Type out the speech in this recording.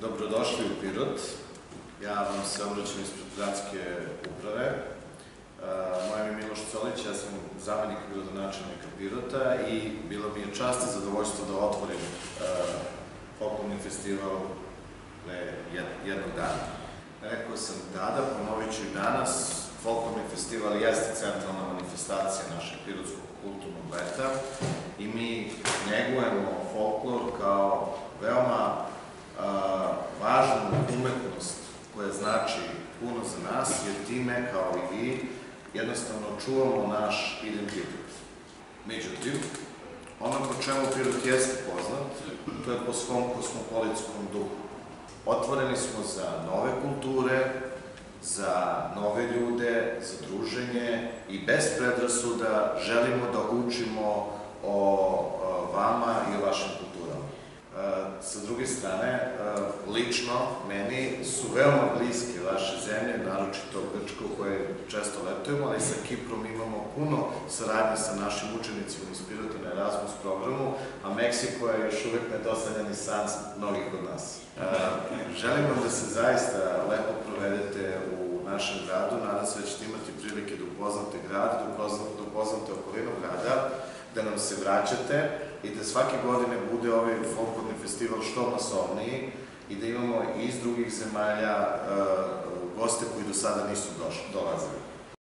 Dobrodošli u Pirot. Ja vam se obraćam ispred gradske uprave. E, Moje ime je Miloš Colić, ja sam zamenik gradonačelnika Pirota i bilo mi je čast i zadovoljstvo da otvorim e, folklorni festival jednog dana. Rekao sam tada, ponovit ću i danas, folklorni festival jeste centralna manifestacija našeg pirotskog kulturnog leta i mi negujemo folklor kao veoma važnu umetnost koja znači puno za nas, jer time, kao i vi, jednostavno čuvamo naš identitet. Međutim, ono po čemu Pirot jeste poznat, to je po svom kosmopolitskom duhu. Otvoreni smo za nove kulture, za nove ljude, za druženje i bez predrasuda želimo da učimo lično, meni su veoma bliske vaše zemlje, naročito Grčko koje često letujemo, ali sa Kiprom imamo puno saradnje sa našim učenicima iz Pirota na Erasmus programu, a Meksiko je još uvek nedosaljani san mnogih od nas. E, Želim vam da se zaista lepo provedete u našem gradu, nadam se da ćete imati prilike da upoznate grad, da upoznate, da upoznate okolinu grada, da nam se vraćate i da svake godine bude ovaj folklorni festival što masovniji i da imamo iz drugih zemalja e, goste koji do sada nisu došli, dolazili.